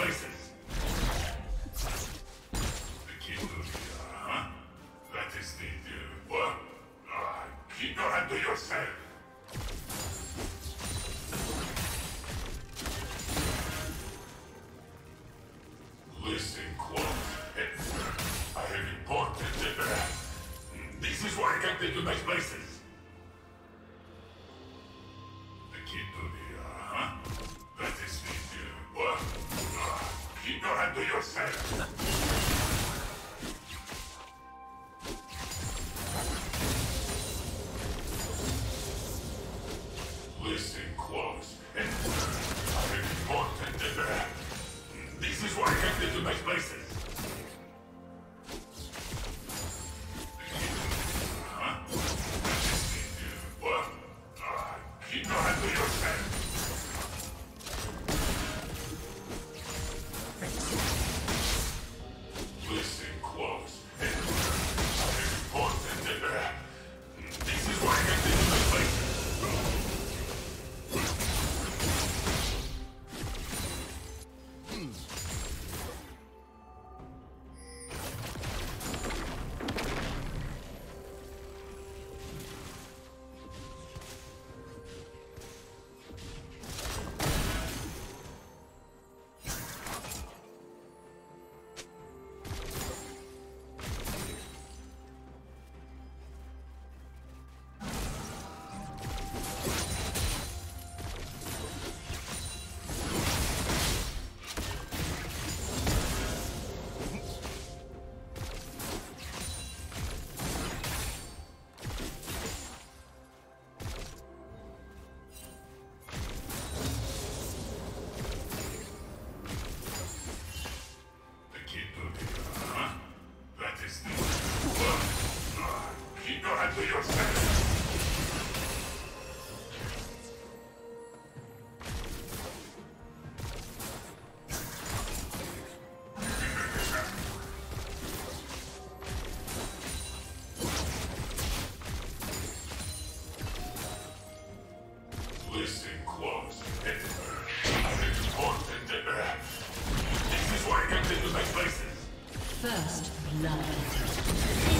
places. First blood.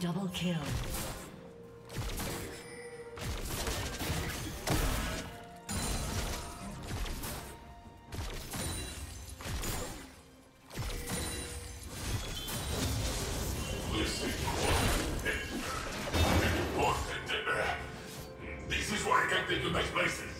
Double kill. This is why I can't think of places.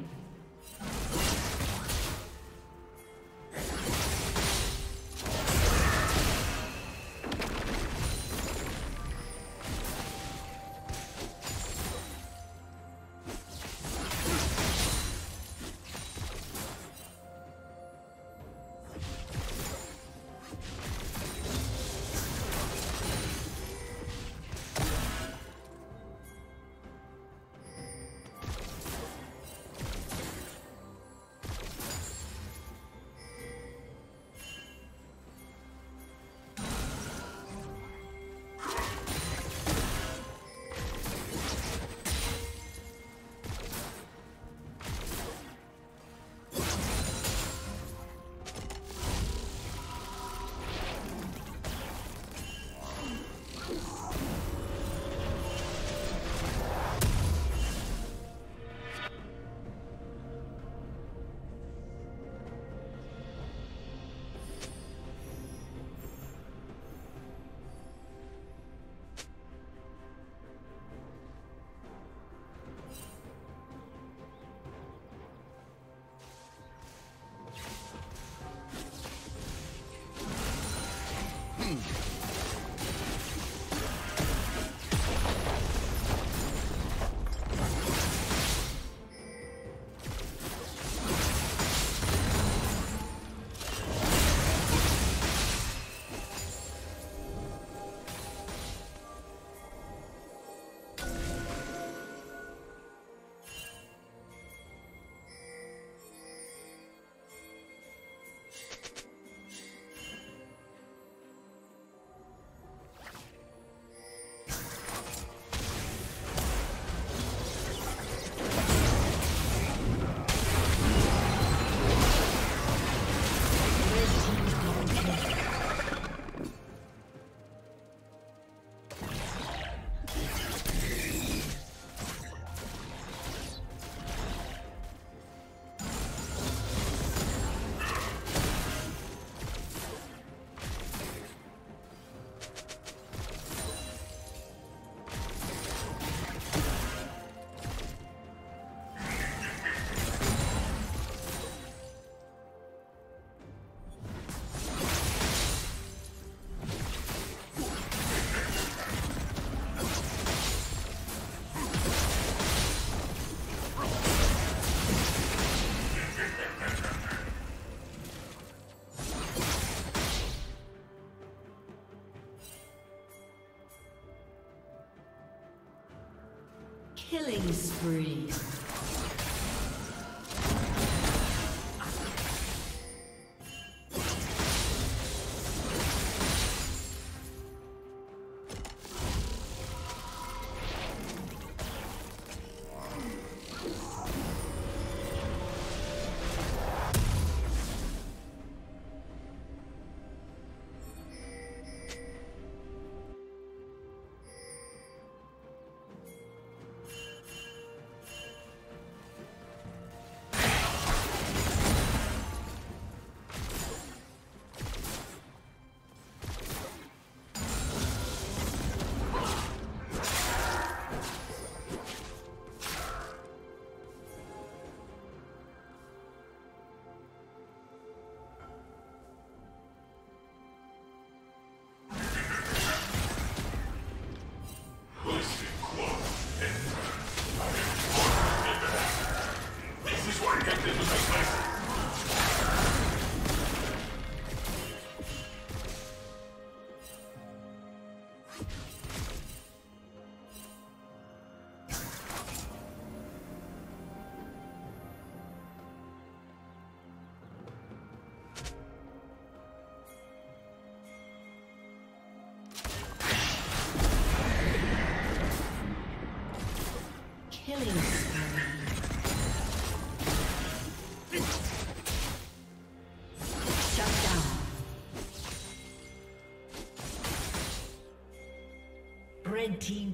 Killing spree.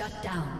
Shut down.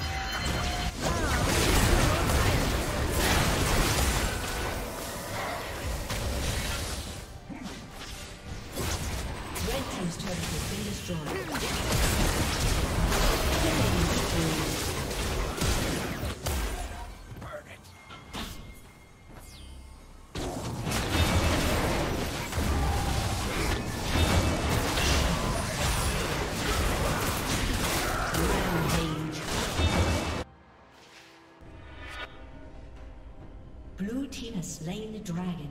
Dragon.